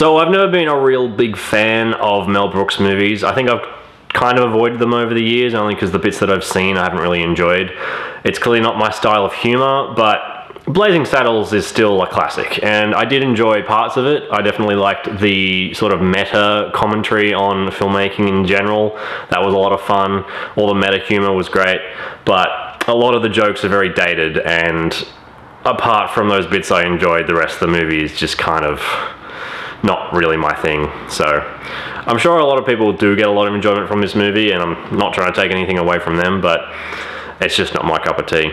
So I've never been a real big fan of Mel Brooks movies. I think I've kind of avoided them over the years only because the bits that I've seen I haven't really enjoyed. It's clearly not my style of humor, but Blazing Saddles is still a classic, and I did enjoy parts of it. I definitely liked the sort of meta commentary on filmmaking in general. That was a lot of fun. All the meta humor was great, but a lot of the jokes are very dated, and apart from those bits I enjoyed, the rest of the movie is just kind of not really my thing. So I'm sure a lot of people do get a lot of enjoyment from this movie, and I'm not trying to take anything away from them, but it's just not my cup of tea.